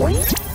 What?